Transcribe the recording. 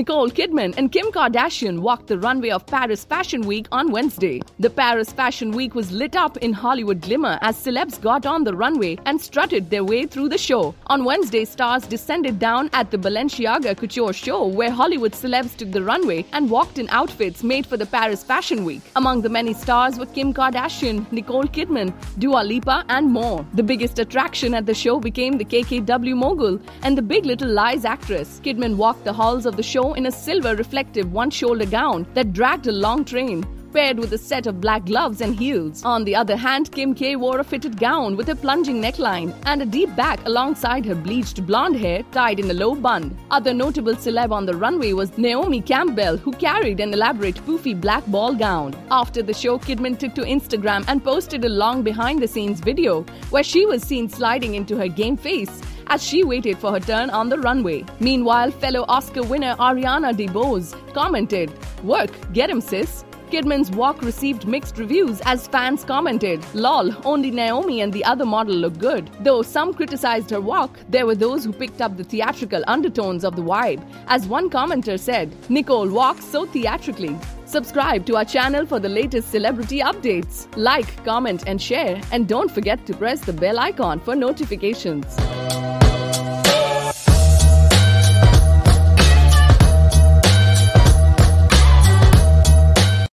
Nicole Kidman and Kim Kardashian walked the runway of Paris Fashion Week on Wednesday. The Paris Fashion Week was lit up in Hollywood glimmer as celebs got on the runway and strutted their way through the show. On Wednesday, stars descended down at the Balenciaga Couture show where Hollywood celebs took the runway and walked in outfits made for the Paris Fashion Week. Among the many stars were Kim Kardashian, Nicole Kidman, Dua Lipa, and more. The biggest attraction at the show became the KKW mogul and the Big Little Lies actress. Kidman walked the halls of the show in a silver reflective one shoulder gown that dragged a long train paired with a set of black gloves and heels. On the other hand, Kim K wore a fitted gown with a plunging neckline and a deep back alongside her bleached blonde hair tied in a low bun. Other notable celeb on the runway was Naomi Campbell, who carried an elaborate poofy black ball gown. After the show, Kidman took to Instagram and posted a long behind the scenes video where she was seen sliding into her game face as she waited for her turn on the runway. Meanwhile, fellow Oscar winner Ariana DeBose commented, Work, get him, sis. Kidman's walk received mixed reviews as fans commented, lol, only Naomi and the other model look good. Though some criticized her walk, there were those who picked up the theatrical undertones of the vibe. As one commenter said, Nicole walks so theatrically. Subscribe to our channel for the latest celebrity updates. Like, comment, and share. And don't forget to press the bell icon for notifications.